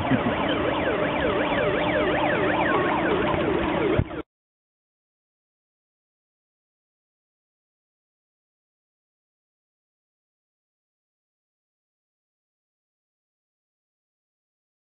はい。